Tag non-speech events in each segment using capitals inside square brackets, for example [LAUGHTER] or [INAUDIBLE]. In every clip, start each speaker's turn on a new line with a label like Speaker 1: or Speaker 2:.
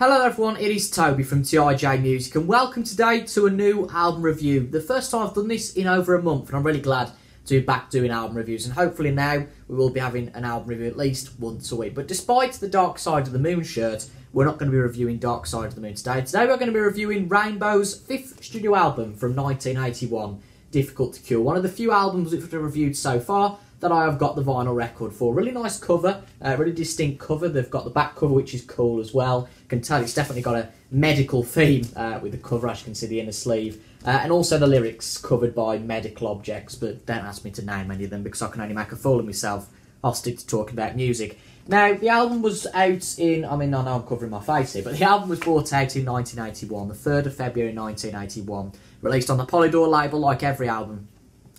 Speaker 1: Hello everyone, it is Toby from TIJ Music and welcome today to a new album review. The first time I've done this in over a month and I'm really glad to be back doing album reviews and hopefully now we will be having an album review at least once a week. But despite the Dark Side of the Moon shirt, we're not going to be reviewing Dark Side of the Moon today. Today we're going to be reviewing Rainbow's fifth studio album from 1981, Difficult to Cure. One of the few albums we've reviewed so far that I have got the vinyl record for. Really nice cover, uh, really distinct cover. They've got the back cover, which is cool as well. You can tell it's definitely got a medical theme uh, with the cover, as you can see the inner sleeve. Uh, and also the lyrics covered by medical objects, but don't ask me to name any of them because I can only make a fool of myself. I'll stick to talking about music. Now, the album was out in, I mean, I know I'm covering my face here, but the album was brought out in 1981, the 3rd of February 1981, released on the Polydor label like every album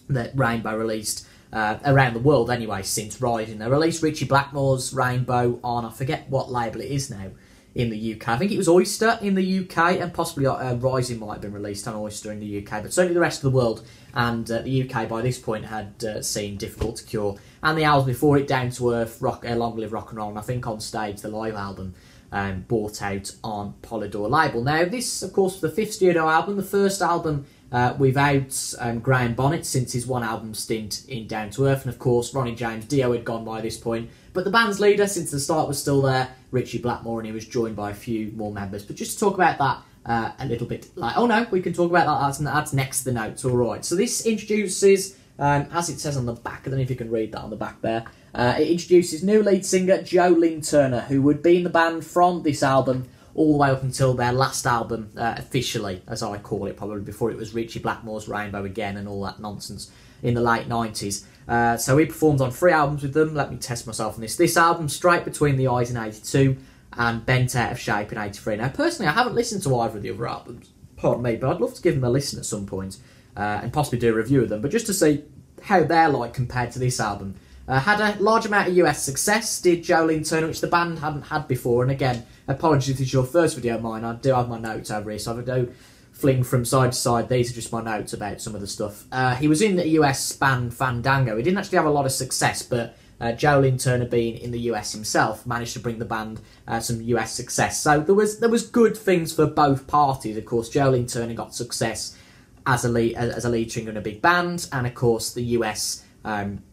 Speaker 1: that Rainbow released uh, around the world anyway since Rising. They released Ritchie Blackmore's Rainbow on, I forget what label it is now in the UK. I think it was Oyster in the UK, and possibly uh, Rising might have been released on Oyster in the UK, but certainly the rest of the world and uh, the UK by this point had uh, seen Difficult to Cure. And the album before it, Down to Earth, rock, uh, Long Live Rock and Roll, and I think on stage, the live album. Um, bought out on Polydor label. Now, this, of course, was the fifth studio album, the first album uh, without um, Graham Bonnet since his one album stint in Down to Earth, and of course Ronnie James Dio had gone by this point. But the band's leader since the start was still there, Ritchie Blackmore, and he was joined by a few more members. But just to talk about that uh, a little bit, like oh no, we can talk about that. That's, that's next to the notes. All right. So this introduces, um, as it says on the back. I don't know if you can read that on the back there. Uh, it introduces new lead singer Joe Lynn Turner, who would be in the band from this album all the way up until their last album, uh, officially, as I call it, probably before it was Ritchie Blackmore's Rainbow again and all that nonsense in the late 90s. Uh, so he performed on three albums with them. Let me test myself on this. This album, Straight Between the Eyes in 82 and Bent Out of Shape in 83. Now, personally, I haven't listened to either of the other albums, pardon me, but I'd love to give them a listen at some point uh, and possibly do a review of them, but just to see how they're like compared to this album. Uh, had a large amount of US success, did Joe Lynn Turner, which the band hadn't had before. And again, apologies if this is your first video of mine. I do have my notes over here, so I don't fling from side to side. These are just my notes about some of the stuff. Uh, he was in the US band Fandango. He didn't actually have a lot of success, but uh, Joe Lynn Turner, being in the US himself, managed to bring the band uh, some US success. So there was there was good things for both parties. Of course, Joe Lynn Turner got success as a lead as a lead singer in a big band, and of course the US um,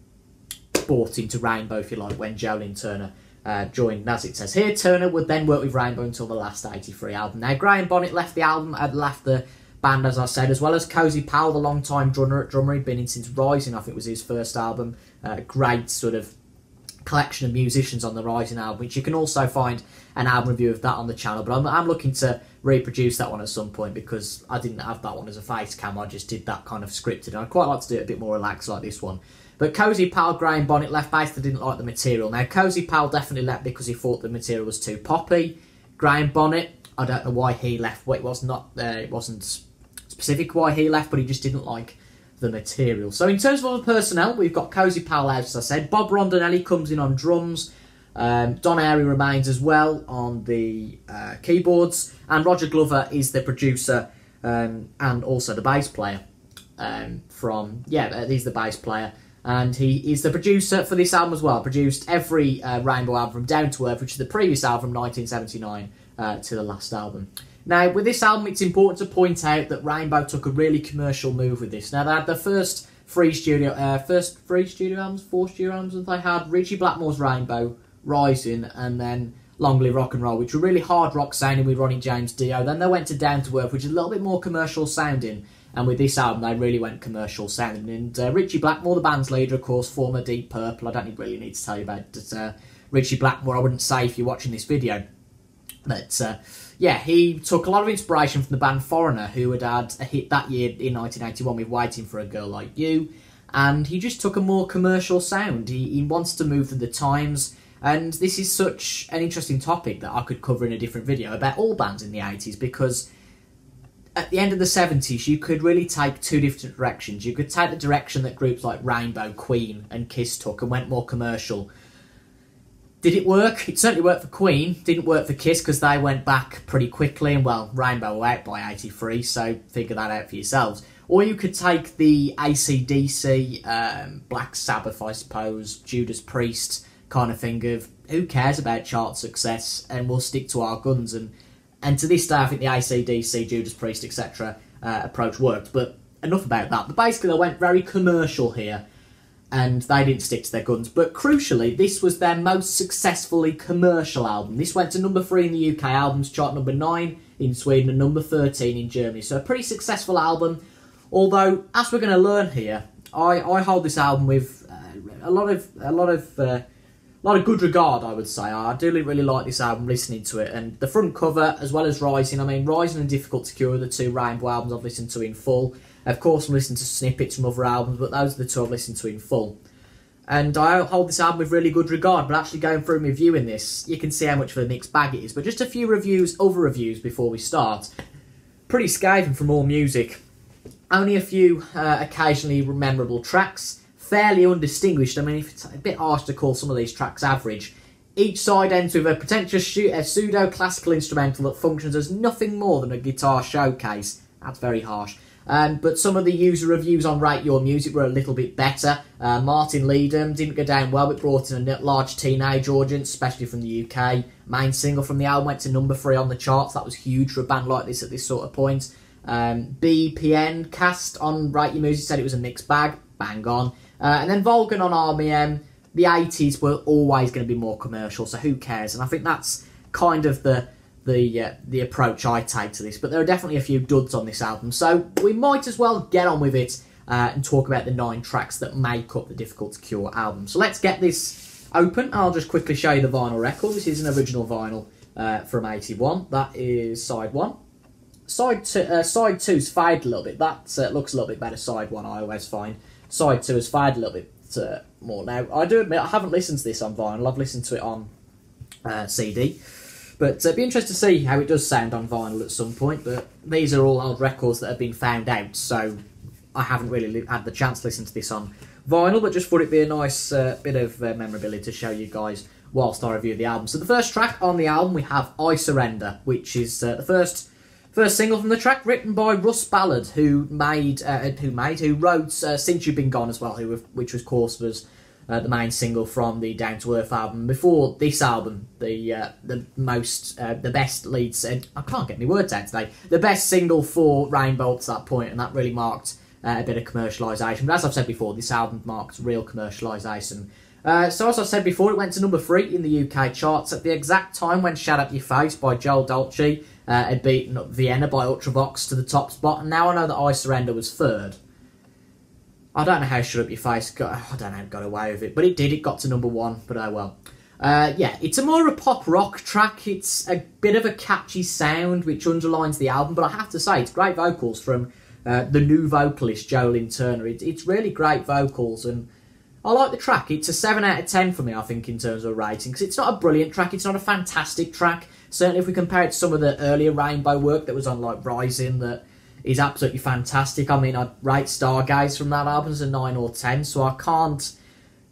Speaker 1: bought into Rainbow, if you like, when Joe Lynn Turner uh, joined. As it says here, Turner would then work with Rainbow until the last 83 album. Now, Graham Bonnet left the album, had left the band, as I said, as well as Cozy Powell, the long-time drummer at drummer. He'd been in since Rising, I think was his first album. Uh, great sort of collection of musicians on the Rising album, which you can also find an album review of that on the channel. But I'm, I'm looking to reproduce that one at some point because I didn't have that one as a face cam. I just did that kind of scripted. And I'd quite like to do it a bit more relaxed like this one. But Cozy Powell, Graham Bonnet left basically didn't like the material. Now, Cozy Powell definitely left because he thought the material was too poppy. Graham Bonnet, I don't know why he left. Well, it was not, uh, it wasn't specific why he left, but he just didn't like the material. So in terms of other personnel, we've got Cozy Powell out, as I said. Bob Rondinelli comes in on drums. Um, Don Airey remains as well on the uh, keyboards. And Roger Glover is the producer um, and also the bass player. Um, from, yeah, uh, he's the bass player and he is the producer for this album as well. Produced every uh, Rainbow album from Down to Earth, which is the previous album from 1979 uh, to the last album. Now, with this album, it's important to point out that Rainbow took a really commercial move with this. Now, they had the first three studio, uh, first three studio albums, four studio albums that they had: Ritchie Blackmore's Rainbow, Rising, and then Long Live Rock and Roll, which were really hard rock sounding with Ronnie James Dio. Then they went to Down to Earth, which is a little bit more commercial sounding. And with this album, they really went commercial sound. And uh, Ritchie Blackmore, the band's leader, of course, former Deep Purple. I don't really need to tell you about it. Uh, Ritchie Blackmore, I wouldn't say if you're watching this video. But uh, yeah, he took a lot of inspiration from the band Foreigner, who had had a hit that year in 1981 with Waiting for a Girl Like You. And he just took a more commercial sound. He, he wants to move with the times. And this is such an interesting topic that I could cover in a different video about all bands in the 80s because at the end of the 70s, you could really take two different directions. You could take the direction that groups like Rainbow, Queen, and Kiss took and went more commercial. Did it work? It certainly worked for Queen. Didn't work for Kiss because they went back pretty quickly, and well, Rainbow were out by 83, so figure that out for yourselves. Or you could take the ACDC, um, Black Sabbath, I suppose, Judas Priest kind of thing of who cares about chart success and we'll stick to our guns and And to this day, I think the ACDC, Judas Priest, etc. Uh, approach worked. But enough about that. But basically, they went very commercial here and they didn't stick to their guns. But crucially, this was their most successfully commercial album. This went to number three in the UK albums chart, number nine in Sweden, and number 13 in Germany. So a pretty successful album. Although, as we're going to learn here, I, I hold this album with uh, a lot of a lot of uh, lot of good regard. I would say I do really like this album, listening to it, and the front cover as well as Rising. I mean, Rising and Difficult to Cure are the two Rainbow albums I've listened to in full. Of course, I'm listening to snippets from other albums, but those are the two I've listened to in full. And I hold this album with really good regard, but actually going through and reviewing this, you can see how much of a mixed bag it is. But just a few reviews, other reviews before we start. Pretty scathing from all music. Only a few uh, occasionally memorable tracks, fairly undistinguished. I mean, it's a bit harsh to call some of these tracks average. Each side ends with a pretentious pseudo classical instrumental that functions as nothing more than a guitar showcase. That's very harsh. Um, but some of the user reviews on Rate Your Music were a little bit better. Uh, Martin Leedham didn't go down well, but brought in a large teenage audience, especially from the UK. Main single from the album went to number three on the charts. That was huge for a band like this at this sort of point. Um, BPN cast on Rate Your Music said it was a mixed bag. Bang on. Uh, and then Volgan on RMM. The 80s were always going to be more commercial, so who cares? And I think that's kind of the the uh, the approach I take to this. But there are definitely a few duds on this album, so we might as well get on with it uh, and talk about the nine tracks that make up the Difficult to Cure album. So let's get this open. I'll just quickly show you the vinyl record. This is an original vinyl uh, from '81. That is side one. Side two, uh, side two's faded a little bit. That uh, looks a little bit better. Side one, I always find. Side two has faded a little bit uh, more now. I do admit I haven't listened to this on vinyl. I've listened to it on CD. But it'd uh, be interesting to see how it does sound on vinyl at some point. But these are all old records that have been found out, so I haven't really had the chance to listen to this on vinyl. But just thought it'd be a nice uh, bit of uh, memorability to show you guys whilst I review the album. So the first track on the album we have "I Surrender," which is uh, the first first single from the track, written by Russ Ballard, who made uh, who made who wrote uh, "Since You've Been Gone" as well, who which of course was uh, the main single from the Down to Earth album. Before this album, the uh, the most uh, the best lead and I can't get any words out today. The best single for Rainbow to that point, and that really marked uh, a bit of commercialisation. But as I've said before, this album marked real commercialisation. Uh, so as I said before, it went to number three in the UK charts at the exact time when "Shut Up Your Face" by Joe Dolce uh, had beaten Vienna by Ultravox to the top spot, and now I know that "I Surrender" was third. I don't know how Shut Up Your Face got, I don't know, got away with it, but it did. It got to number one, but oh well. Uh, yeah, it's a more of a pop rock track. It's a bit of a catchy sound which underlines the album, but I have to say, it's great vocals from uh, the new vocalist, Joe Lynn Turner. It, it's really great vocals, and I like the track. It's a 7 out of 10 for me, I think, in terms of rating, because it's not a brilliant track, it's not a fantastic track. Certainly, if we compare it to some of the earlier Rainbow work that was on, like Rising, that is absolutely fantastic. I mean, I'd rate Stargazer from that album as a 9 or 10, so I can't,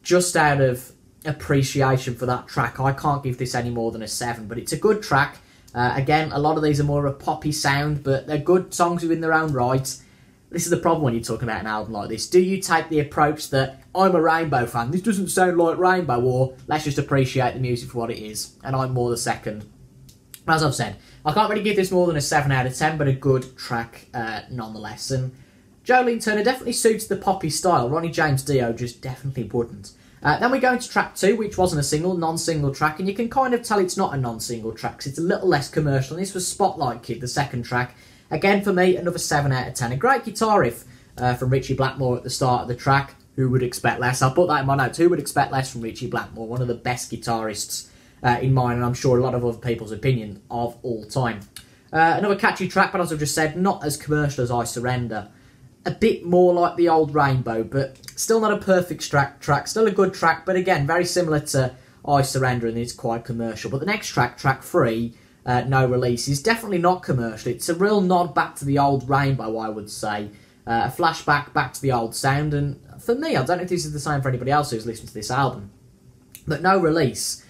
Speaker 1: just out of appreciation for that track, I can't give this any more than a 7, but it's a good track. Uh, again, a lot of these are more of a poppy sound, but they're good songs within their own right. This is the problem when you're talking about an album like this. Do you take the approach that I'm a Rainbow fan, this doesn't sound like Rainbow, or let's just appreciate the music for what it is? And I'm more the second. As I've said, I can't really give this more than a 7 out of 10, but a good track uh, nonetheless. And Joe Lynn Turner definitely suits the poppy style. Ronnie James Dio just definitely wouldn't. Uh, then we go into track two, which wasn't a single, non-single track, and you can kind of tell it's not a non-single track. Cause it's a little less commercial. And this was Spotlight Kid, the second track. Again, for me, another seven out of ten. A great guitar riff uh, from Ritchie Blackmore at the start of the track. Who would expect less? I'll put that in my notes. Who would expect less from Ritchie Blackmore? One of the best guitarists uh, in mine, and I'm sure a lot of other people's opinion of all time. Uh, another catchy track, but as I've just said, not as commercial as I Surrender. A bit more like the old Rainbow, but still not a perfect track. Track, still a good track, but again, very similar to I Surrender, and it's quite commercial. But the next track, track three, uh, no release, is definitely not commercial. It's a real nod back to the old Rainbow, I would say. Uh, a flashback back to the old sound, and for me, I don't know if this is the same for anybody else who's listened to this album, but no release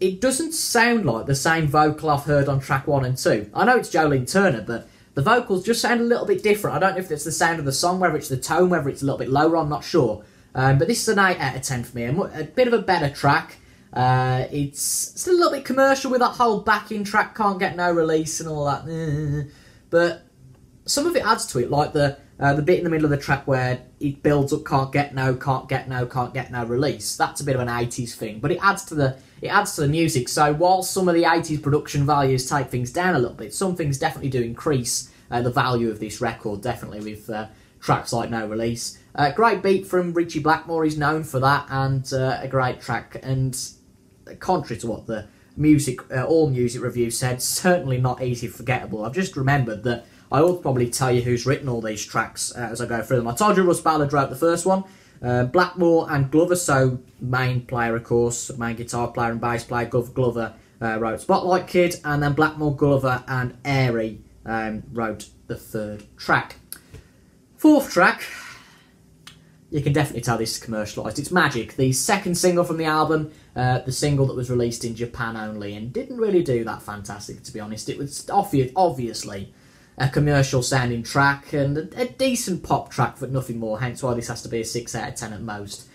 Speaker 1: it doesn't sound like the same vocal I've heard on track one and two. I know it's Joe Lynn Turner, but the vocals just sound a little bit different. I don't know if it's the sound of the song, whether it's the tone, whether it's a little bit lower, I'm not sure. Um, but this is an 8 out of 10 for me. A, a bit of a better track. Uh, it's still a little bit commercial with that whole backing track, can't get no release and all that. eh. But some of it adds to it, like the uh, the bit in the middle of the track where it builds up, can't get no, can't get no, can't get no release. That's a bit of an 80s thing, but it adds to the it adds to the music. So while some of the 80s production values take things down a little bit, some things definitely do increase uh, the value of this record. Definitely with uh, tracks like No Release. Uh, great beat from Ritchie Blackmore. He's known for that, and uh, a great track. And contrary to what the music all music review said, certainly not easy forgettable. I've just remembered that I will probably tell you who's written all these tracks uh, as I go through them. I told you Russ Ballard wrote the first one. Uh, Blackmore and Glover, so main player, of course, main guitar player and bass player, Glover, Glover uh, wrote Spotlight Kid, and then Blackmore, Glover, and Airey um, wrote the third track. Fourth track, you can definitely tell this is commercialised. It's Magic, the second single from the album, uh, the single that was released in Japan only, and didn't really do that fantastic, to be honest. It was obvious, obviously a commercial sounding track and a, a decent pop track, but nothing more, hence why this has to be a 6 out of 10 at most.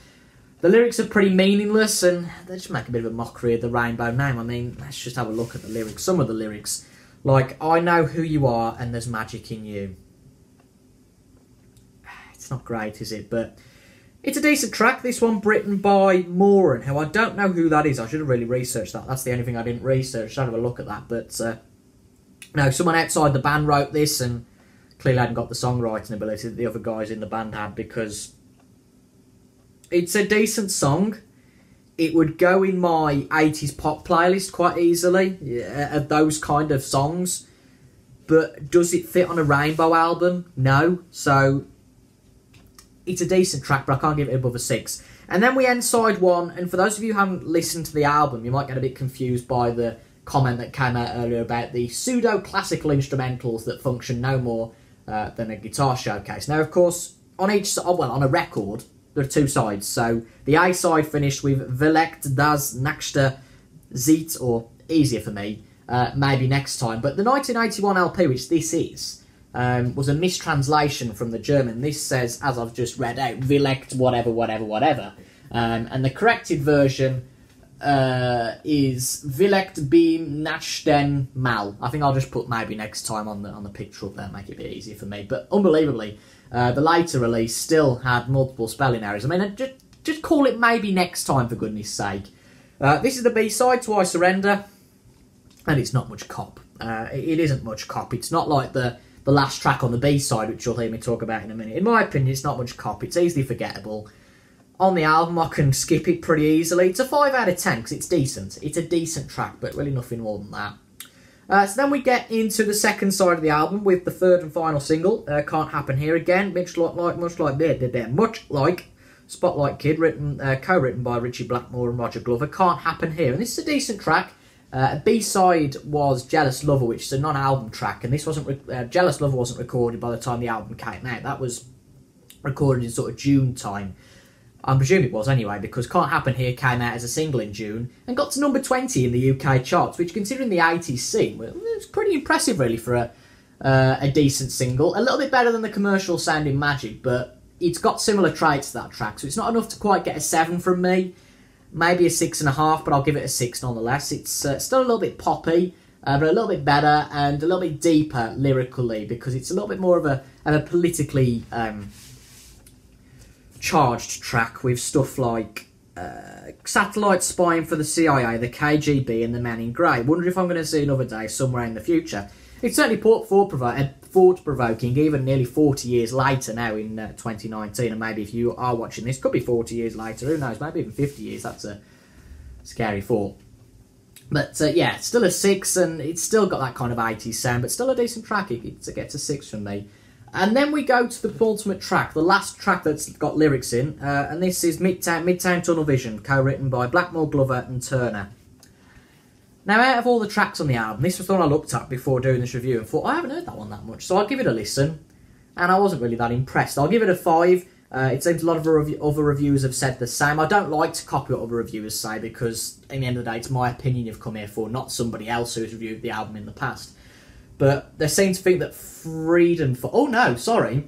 Speaker 1: The lyrics are pretty meaningless and they just make a bit of a mockery of the rainbow name. I mean, let's just have a look at the lyrics. Some of the lyrics, like, I know who you are and there's magic in you. [SIGHS] It's not great, is it? But it's a decent track. This one written by Moran, who I don't know who that is. I should have really researched that. That's the only thing I didn't research. Should have a look at that. But uh, no, someone outside the band wrote this and clearly hadn't got the songwriting ability that the other guys in the band had because it's a decent song. It would go in my 80s pop playlist quite easily, yeah, of those kind of songs. But does it fit on a Rainbow album? No. So it's a decent track, but I can't give it above a six. And then we end side one, and for those of you who haven't listened to the album, you might get a bit confused by the comment that came out earlier about the pseudo classical instrumentals that function no more uh, than a guitar showcase. Now, of course, on each oh, well, on a record, there are two sides. So the A side finished with Vielleicht das nächste Zeit, or easier for me, uh, maybe next time. But the 1981 LP, which this is, um, was a mistranslation from the German. This says, as I've just read out, Vielleicht whatever, whatever, whatever. Um, and the corrected version uh, is Vielleicht beam Nachten Mal. I think I'll just put maybe next time on the on the picture up there, make it a bit easier for me. But unbelievably, uh, the later release still had multiple spelling errors. I mean, just just call it maybe next time for goodness sake. Uh, this is the B side to I Surrender, and it's not much cop. Uh, it, it isn't much cop. It's not like the the last track on the B side, which you'll hear me talk about in a minute. In my opinion, it's not much cop. It's easily forgettable on the album, I can skip it pretty easily. It's a 5 out of 10 because it's decent. It's a decent track, but really nothing more than that. Uh, so then we get into the second side of the album with the third and final single, uh, "Can't Happen Here Again," much like, like much like there, there, there, much like Spotlight Kid, written uh, co-written by Ritchie Blackmore and Roger Glover. "Can't Happen Here," and this is a decent track. Uh, a B-side was "Jealous Lover," which is a non-album track, and this wasn't uh, "Jealous Lover" wasn't recorded by the time the album came out. That was recorded in sort of June time. I presume it was anyway, because Can't Happen Here came out as a single in June and got to number 20 in the UK charts, which, considering the 80s scene, was pretty impressive, really, for a, uh, a decent single. A little bit better than the commercial sounding Magic, but it's got similar traits to that track, so it's not enough to quite get a 7 from me. Maybe a 6.5, but I'll give it a 6 nonetheless. It's uh, still a little bit poppy, uh, but a little bit better and a little bit deeper lyrically, because it's a little bit more of a, of a politically. Um, charged track with stuff like uh, satellite spying for the CIA, the KGB, and the Man in Grey. Wonder if I'm going to see another day somewhere in the future. It's certainly thought provoking, even nearly 40 years later now in uh, 2019. And maybe if you are watching this, could be 40 years later. Who knows? Maybe even 50 years. That's a scary thought. But uh, yeah, still a six, and it's still got that kind of 80s sound, but still a decent track. It, it gets a six from me. And then we go to the ultimate track, the last track that's got lyrics in, uh, and this is Midtown, Midtown Tunnel Vision, co-written by Blackmore, Glover, and Turner. Now, out of all the tracks on the album, this was the one I looked at before doing this review and thought I haven't heard that one that much, so I'll give it a listen. And I wasn't really that impressed. I'll give it a five. Uh, it seems a lot of other reviewers have said the same. I don't like to copy what other reviewers say because, in the end of the day, it's my opinion you've come here for, not somebody else who's reviewed the album in the past. But they seem to think that freedom for oh no, sorry.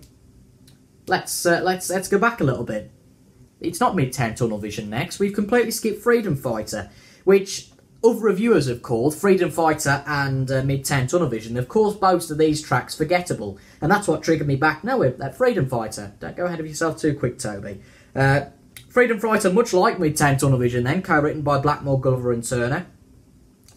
Speaker 1: Let's uh, let's let's go back a little bit. it's not Midtown Tunnel Vision next. We've completely skipped Freedom Fighter, which other reviewers have called Freedom Fighter and uh, Midtown Tunnel Vision. Of course, both of these tracks forgettable, and that's what triggered me back with that Freedom Fighter. Don't go ahead of yourself too quick, Toby. Uh, Freedom Fighter, much like Midtown Tunnel Vision, then co-written by Blackmore, Glover, and Turner.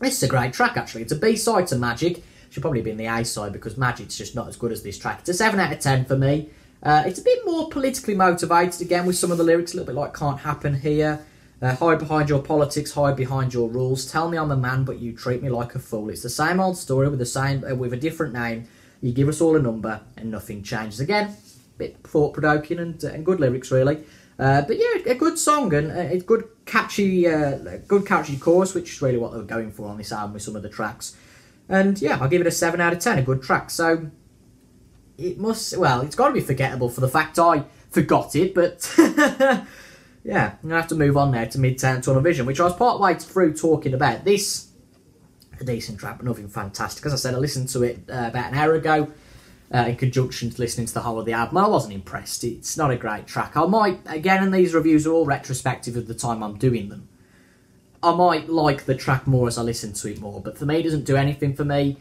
Speaker 1: This is a great track, actually. It's a B-side to Magic. Should probably be in the A-side because Magic's just not as good as this track. It's a 7 out of 10 for me. Uh, it's a bit more politically motivated, again, with some of the lyrics, a little bit like Can't Happen Here. Uh, hide behind your politics, hide behind your rules. Tell me I'm a man, but you treat me like a fool. It's the same old story with the same uh, with a different name. You give us all a number, and nothing changes. Again, bit thought provoking and, uh, and good lyrics, really. Uh, but yeah, a good song and uh, a good catchy, uh, good catchy chorus, which is really what they were going for on this album with some of the tracks. And yeah, I'll give it a seven out of ten. A good track. So it must. Well, it's got to be forgettable for the fact I forgot it, but. [LAUGHS] yeah, I'm gonna have to move on now to Midtown Tunnel Vision, which I was part way through talking about. This a decent track, but nothing fantastic. As I said, I listened to it uh, about an hour ago uh, in conjunction to listening to the whole of the album. I wasn't impressed. It's not a great track. I might again, and these reviews are all retrospective of the time I'm doing them. I might like the track more as I listen to it more, but for me, it doesn't do anything for me.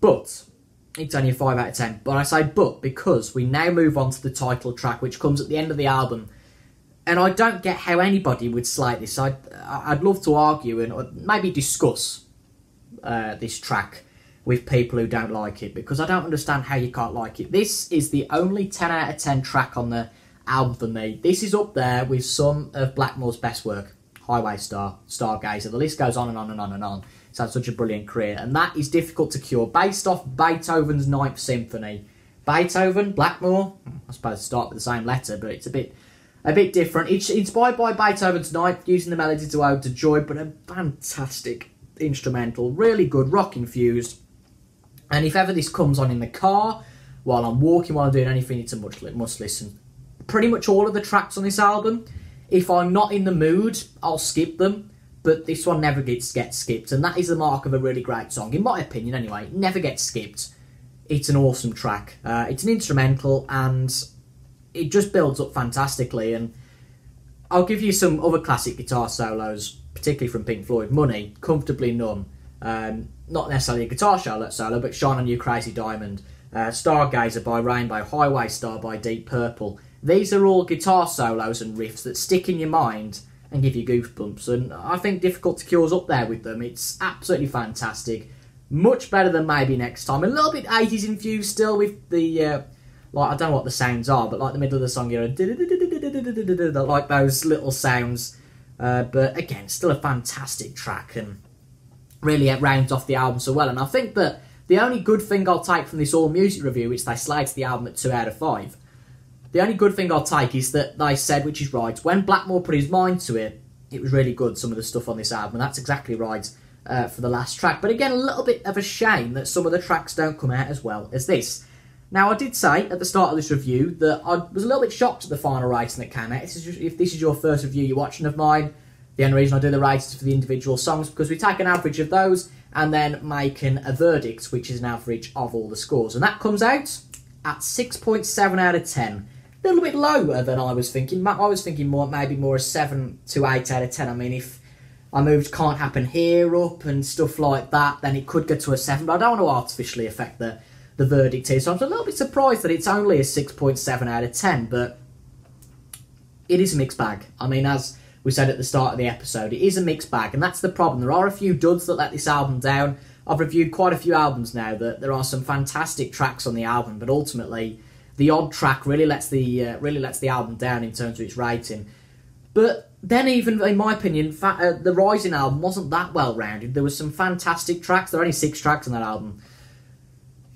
Speaker 1: But it's only a 5 out of 10. But I say but because we now move on to the title track, which comes at the end of the album and I don't get how anybody would slate this. I'd, I'd love to argue and maybe discuss uh, this track with people who don't like it because I don't understand how you can't like it. This is the only 10 out of 10 track on the album for me. This is up there with some of Blackmore's best work. Highway Star, Stargazer, the list goes on and on and on and on. It's had such a brilliant career, and that is difficult to cure. Based off Beethoven's Ninth Symphony. Beethoven, Blackmore, I suppose start with the same letter, but it's a bit a bit different. It's inspired by Beethoven's Ninth, using the melody to Ode to Joy, but a fantastic instrumental, really good, rock infused. And if ever this comes on in the car, while I'm walking, while I'm doing anything, it's a much must listen. Pretty much all of the tracks on this album, if I'm not in the mood, I'll skip them. But this one never gets gets skipped, and that is the mark of a really great song, in my opinion. Anyway, never gets skipped. It's an awesome track. Uh, it's an instrumental, and it just builds up fantastically. And I'll give you some other classic guitar solos, particularly from Pink Floyd. Money, comfortably numb. Um, not necessarily a guitar solo, but Shine on You Crazy Diamond. Uh, Stargazer by Rainbow, Highway Star by Deep Purple. These are all guitar solos and riffs that stick in your mind and give you goosebumps. And I think Difficult to Cure's up there with them. It's absolutely fantastic. Much better than maybe next time. A little bit 80s infused still with the uh, like I don't know what the sounds are, but like the middle of the song, you're [LAUGHS] like those little sounds. Uh, but again, still a fantastic track and really it rounds off the album so well. And I think that the only good thing I'll take from this all music review, is they slated the album at two out of five, the only good thing I'll take is that they said, which is right, when Blackmore put his mind to it, it was really good. Some of the stuff on this album, and that's exactly right uh, for the last track. But again, a little bit of a shame that some of the tracks don't come out as well as this. Now, I did say at the start of this review that I was a little bit shocked at the final rating that came out. This is, if this is your first review you're watching of mine, the only reason I do the ratings for the individual songs because we take an average of those and then making a verdict, which is an average of all the scores. And that comes out at 6.7 out of 10. A little bit lower than I was thinking. I was thinking more, maybe more a 7 to 8 out of 10. I mean, if I moved Can't Happen Here up and stuff like that, then it could get to a 7, but I don't want to artificially affect the the verdict here, So I'm a little bit surprised that it's only a 6.7 out of 10, but it is a mixed bag. I mean, as we said at the start of the episode, it is a mixed bag, and that's the problem. There are a few duds that let this album down. I've reviewed quite a few albums now that there are some fantastic tracks on the album, but ultimately the odd track really lets the uh, really lets the album down in terms of its rating. But then, even in my opinion, fa- uh, the Rising album wasn't that well rounded. There were some fantastic tracks. There are only six tracks on that album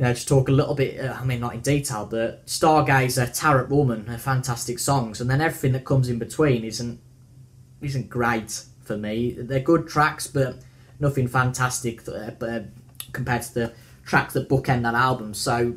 Speaker 1: you know, just talk a little bit, uh, I mean, not in detail, but Stargazer, Tarot Woman, are fantastic songs, and then everything that comes in between isn't isn't great for me. They're good tracks, but nothing fantastic uh, uh, compared to the tracks that bookend that album. So,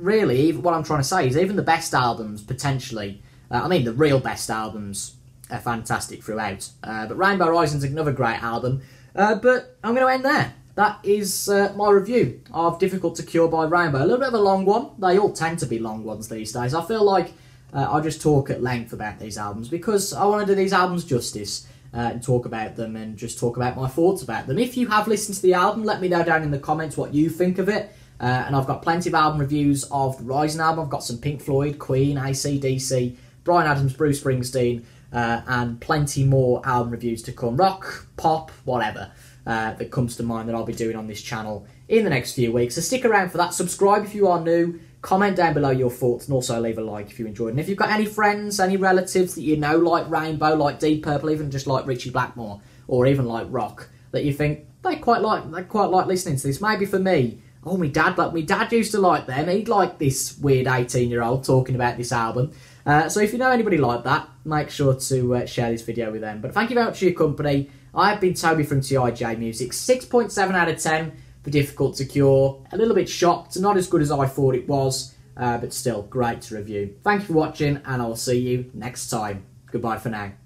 Speaker 1: really, what I'm trying to say is even the best albums, potentially, uh, I mean, the real best albums, are fantastic throughout. Uh, but Rainbow Rising's another great album. Uh, but I'm going to end there that is uh, my review of Difficult to Cure by Rainbow. A little bit of a long one. They all tend to be long ones these days. I feel like uh, I'll just talk at length about these albums because I want to do these albums justice. Uh, and talk about them and just talk about my thoughts about them. If you have listened to the album, let me know down in the comments what you think of it. Uh, and I've got plenty of album reviews of the Rising album. I've got some Pink Floyd, Queen, AC/DC, Bryan Adams, Bruce Springsteen, uh, and plenty more album reviews to come. Rock, pop, whatever uh, that comes to mind that I'll be doing on this channel in the next few weeks. So stick around for that. Subscribe if you are new. Comment down below your thoughts and also leave a like if you enjoyed. And if you've got any friends, any relatives that you know like Rainbow, like Deep Purple, even just like Ritchie Blackmore, or even like Rock, that you think they quite like they quite like listening to this. Maybe for me, oh my dad, like my dad used to like them. He'd like this weird eighteen-year-old talking about this album. Uh, so if you know anybody like that, make sure to uh, share this video with them. But thank you very much for your company. I have been Toby from TIJ Music. 6.7 out of 10 for difficult to cure. A little bit shocked, not as good as I thought it was, uh, but still great to review. Thank you for watching, and I will see you next time. Goodbye for now.